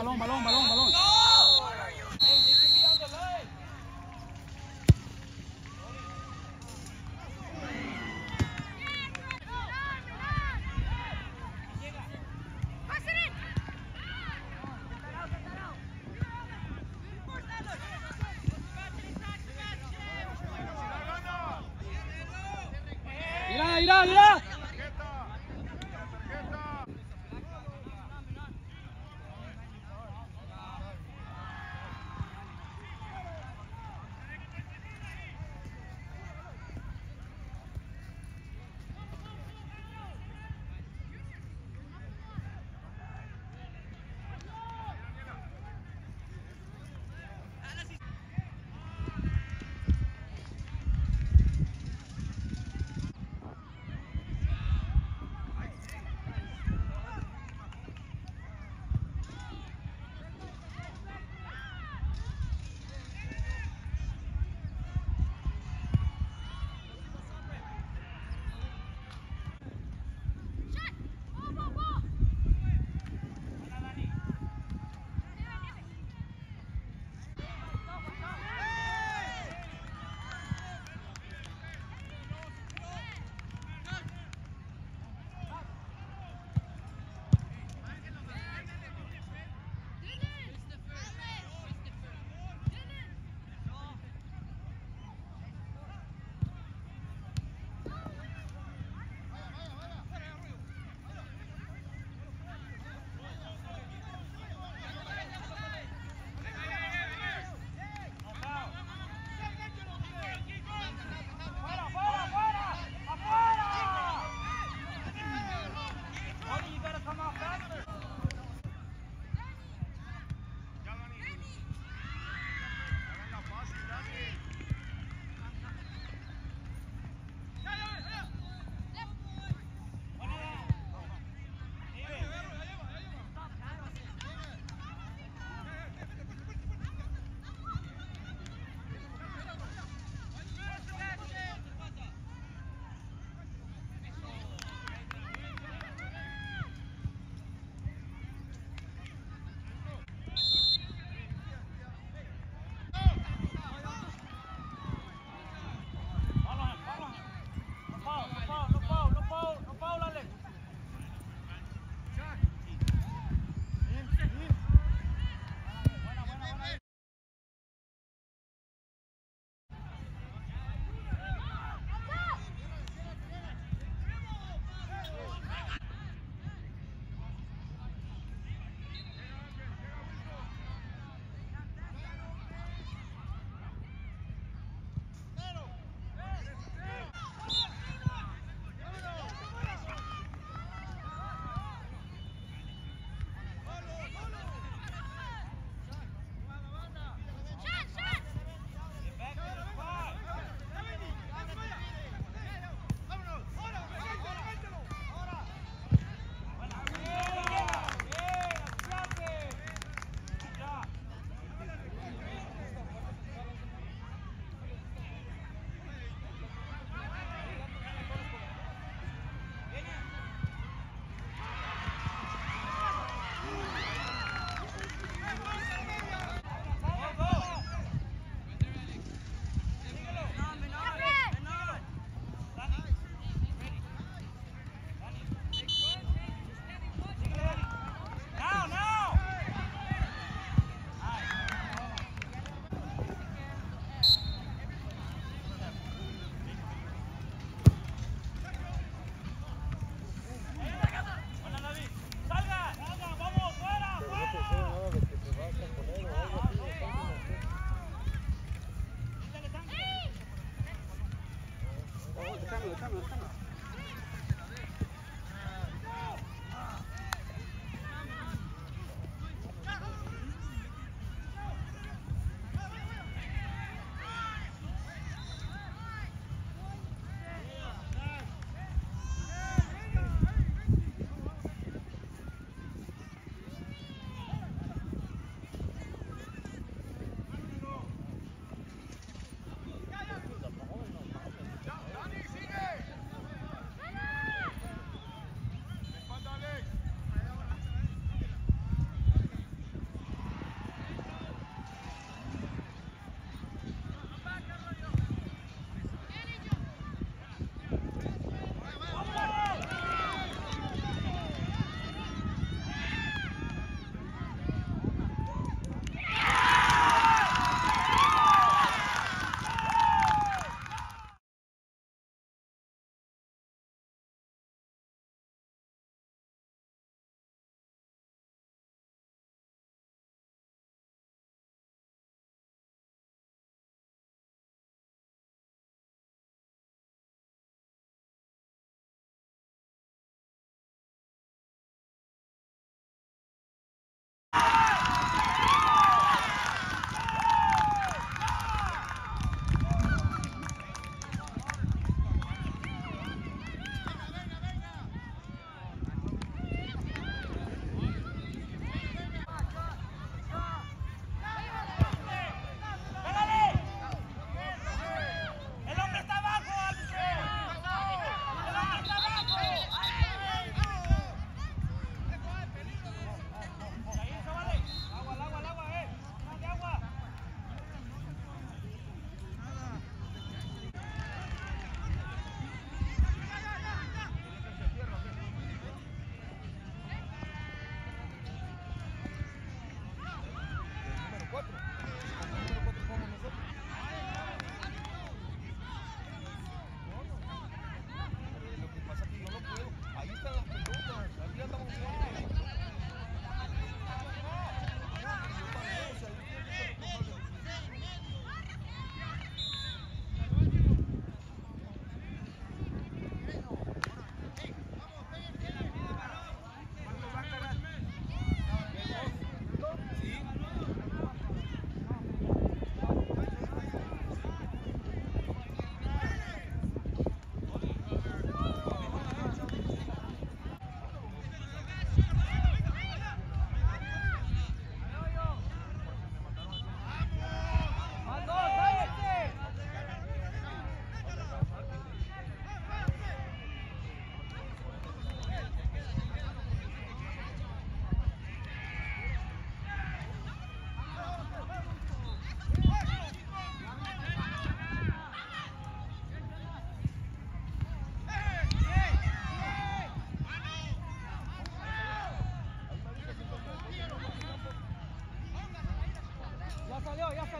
balón, balón, balón, balón. Mira, mira, mira.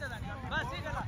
बस ठीक है